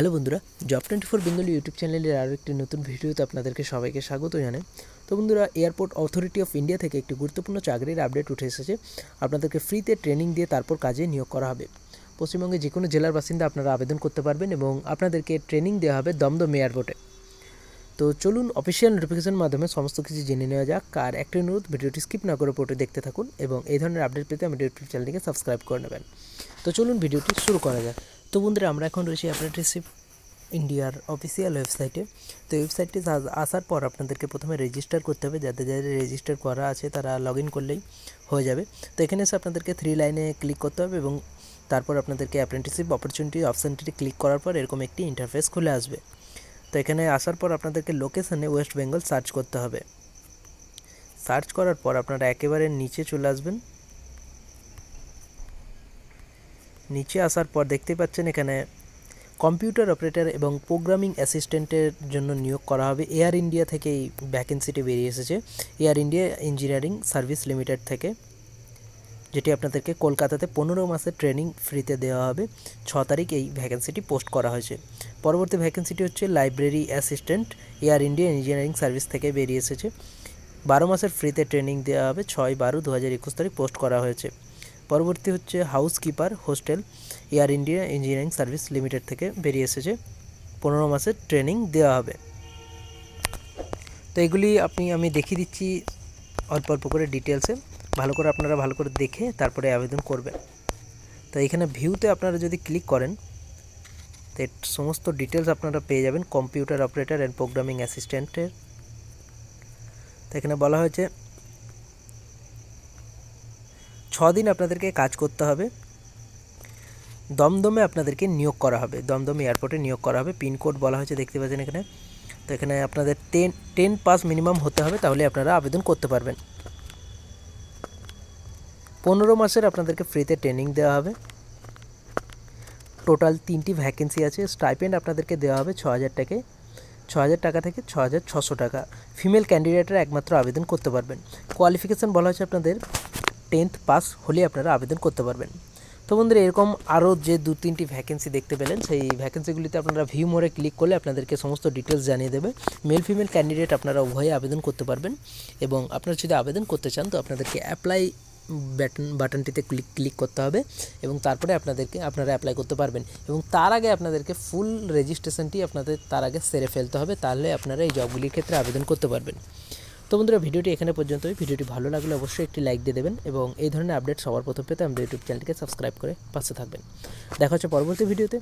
Hello বন্ধুরা, job twenty four Bengali YouTube চ্যানেলের আরও একটি নতুন ভিডিওতে আপনাদেরকে সবাইকে স্বাগত জানাই। তো বন্ধুরা, এয়ারপোর্ট অথরিটি অফ ইন্ডিয়া থেকে একটি গুরুত্বপূর্ণ চাকরির আপডেট উঠে এসেছে। আপনাদেরকে ফ্রিতে ট্রেনিং দিয়ে তারপর কাজে নিয়োগ করা হবে। পশ্চিমবঙ্গে যে কোনো জেলার বাসিন্দা আপনারা আবেদন করতে পারবেন এবং আপনাদেরকে ট্রেনিং দেওয়া হবে দমদম এয়ারপোর্টে। তো চলুন, অফিসিয়াল নোটিফিকেশন মাধ্যমে সমস্ত কিছু জেনে নেওয়া যাক। আর একটা অনুরোধ, ভিডিওটি স্কিপ না করে পোর্টে দেখতে থাকুন এবং এই ধরনের আপডেট পেতে আমাদের ইউটিউব চ্যানেলটিকে সাবস্ক্রাইব করে নেবেন। তো চলুন, ভিডিওটি শুরু করা যাক। তো বন্ধুরা, আমরা এখন রয়েছি অ্যাপ্রেন্টিসশিপ ইন্ডিয়ার অফিসিয়াল ওয়েবসাইটে তো ওয়েবসাইটটি আসার পর আপনাদেরকে প্রথমে রেজিস্টার করতে হবে। যাদের যাদের রেজিস্টার করা আছে, তারা লগ করলেই হয়ে যাবে। তো এখানে এসে আপনাদেরকে থ্রি লাইনে ক্লিক করতে হবে এবং তারপর আপনাদেরকে অ্যাপ্রেন্টিসশিপ অপরচুনিটি অপশানটি ক্লিক করার পর এরকম একটি ইন্টারফেস খুলে আসবে। তো এখানে আসার পর আপনাদেরকে লোকেশানে ওয়েস্ট বেঙ্গল সার্চ করতে হবে। সার্চ করার পর আপনারা একেবারে নিচে চলে আসবেন। নিচে আসার পর দেখতে পাচ্ছেন এখানে কম্পিউটার অপারেটর এবং প্রোগ্রামিং অ্যাসিস্ট্যান্টের জন্য নিয়োগ করা হবে এয়ার ইন্ডিয়া থেকে এই ভ্যাকেন্সিটি বেরিয়ে এসেছে। Air India engineering service limited থেকে, যেটি আপনাদেরকে কলকাতাতে পনেরো মাসের ট্রেনিং ফ্রিতে দেওয়া হবে। ছ তারিখ এই ভ্যাকেন্সিটি পোস্ট করা হয়েছে। পরবর্তী ভ্যাকেন্সিটি হচ্ছে library assistant. Air India engineering service থেকে বেরিয়ে এসেছে। বারো মাসের ফ্রিতে ট্রেনিং দেওয়া হবে। ছয় বারো দু হাজার একুশ তারিখ পোস্ট করা হয়েছে। পরবর্তী হচ্ছে housekeeper hostel Air India engineering service limited থেকে বেরিয়ে এসেছে। পনেরো মাসের ট্রেনিং দেওয়া হবে। তো এগুলি আপনি, আমি দেখিয়ে দিচ্ছি অল্প অল্প করে ডিটেলসে ভালো করে আপনারা ভালো করে দেখে তারপরে আবেদন করবেন। তো এখানে ভিউতে আপনারা যদি ক্লিক করেন, তো সমস্ত ডিটেলস আপনারা পেয়ে যাবেন। কম্পিউটার অপারেটর অ্যান্ড প্রোগ্রামিং অ্যাসিস্ট্যান্টের তো এখানে বলা হয়েছে দিন আপনাদেরকে কাজ করতে হবে। দমদমে আপনাদেরকে নিয়োগ করা হবে। দমদম এয়ারপোর্টে নিয়োগ করা হবে। পিনকোড বলা হয়েছে, দেখতে পাচ্ছেন এখানে। তো এখানে আপনাদের টেন টেন পাস মিনিমাম হতে হবে, তাহলে আপনারা আবেদন করতে পারবেন। পনেরো মাসের আপনাদেরকে ফ্রিতে ট্রেনিং দেওয়া হবে। টোটাল তিনটি ভ্যাকেন্সি আছে। স্টাইপেন্ড আপনাদেরকে দেওয়া হবে ছ হাজার টাকায়। ছ হাজার টাকা থেকে ছ হাজার ছশো টাকা। ফিমেল ক্যান্ডিডেটরা একমাত্র আবেদন করতে পারবেন। কোয়ালিফিকেশান বলা হচ্ছে আপনাদের। টেন্থ পাস হলে আপনারা আবেদন করতে পারবেন। তো বন্ধুরা, এরকম আরও যে দু, তিনটি ভ্যাকেন্সি দেখতে পেলেন, সেই ভ্যাকেন্সিগুলিতে আপনারা ভিউ মোড়ে ক্লিক করলে আপনাদেরকে সমস্ত ডিটেলস জানিয়ে দেবে। মেল ফিমেল ক্যান্ডিডেট আপনারা উভয়ে আবেদন করতে পারবেন এবং আপনারা যদি আবেদন করতে চান, তো আপনাদেরকে অ্যাপ্লাই ব্যাটন বাটনটিতে ক্লিক ক্লিক করতে হবে এবং তারপরে আপনাদেরকে, আপনারা অ্যাপ্লাই করতে পারবেন এবং তার আগে আপনাদেরকে ফুল রেজিস্ট্রেশনটি আপনাদের, তার আগে সেরে ফেলতে হবে, তাহলে আপনারা এই জবগুলির ক্ষেত্রে আবেদন করতে পারবেন। তো বন্ধুরা, ভিডিওটি এখানে পর্যন্তই। ভিডিওটি ভালো লাগলে অবশ্যই একটি লাইক দিয়ে দেবেন এবং এই ধরনের আপডেট সবার প্রথম পেতে আমাদের ইউটিউব চ্যানেলটিকে সাবস্ক্রাইব করে পাশে থাকবেন। দেখা হচ্ছে পরবর্তী ভিডিওতে।